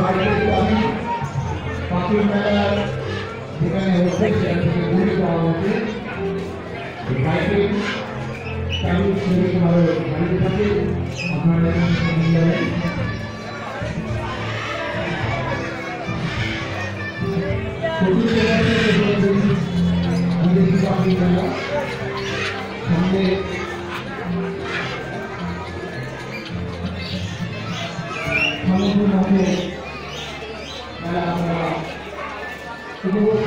বাইকের চাবি পাখির মেলার যেখানে হচ্ছে সেখান থেকে ঘুরে পাওয়া হচ্ছে বাইকের চাবি খুবই ভালো ভালো থাকে আপনারা এখানে যাবেন সামনে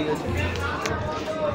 তাদের অনুমোদন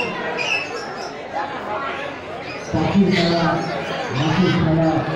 மாசு கலா மாசு கலா